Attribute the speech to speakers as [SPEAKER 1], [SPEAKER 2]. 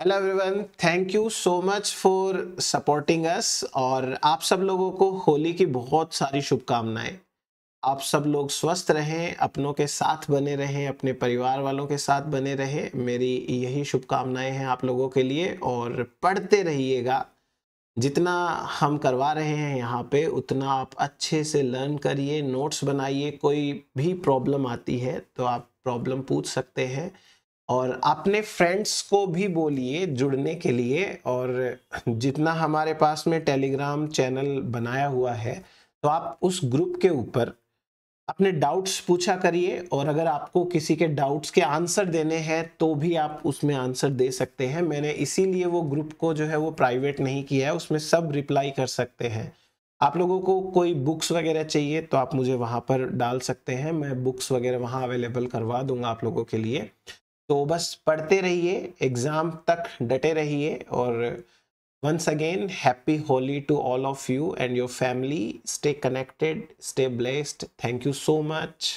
[SPEAKER 1] Hello everyone thank you so much for supporting us और आप सब लोगों को होली की बहुत सारी शुभकामनाएँ। आप सब लोग स्वस्थ रहें, अपनों के साथ बने रहें, अपने परिवार वालों के साथ बने रहें। मेरी यही शुभकामनाएँ हैं आप लोगों के लिए और पढ़ते रहिएगा। जितना हम करवा रहे हैं यहाँ पे, उतना आप अच्छे से लर्न करिए नोट्स बनाइए। कोई भी प्रॉब्लम आती है तो आप प्रॉब्लम पूछ सकते हैं। और अपने फ्रेंड्स को भी बोलिए जुड़ने के लिए। और जितना हमारे पास में टेलीग्राम चैनल बनाया हुआ है तो आप उस ग्रुप के ऊपर अपने डाउट्स पूछा करिए। और अगर आपको किसी के डाउट्स के आंसर देने हैं तो भी आप उसमें आंसर दे सकते हैं। मैंने इसीलिए वो ग्रुप को जो है वो प्राइवेट नहीं किया है, उसमें सब रिप्लाई कर सकते हैं। आप लोगों को कोई बुक्स वगैरह चाहिए तो आप मुझे वहाँ पर डाल सकते हैं। मैं बुक्स वगैरह वहाँ अवेलेबल करवा दूँगा आप लोगों के लिए। तो बस पढ़ते रहिए एग्ज़ाम तक डटे रहिए और once again happy Holi to all of you and your family stay connected stay blessed thank you so much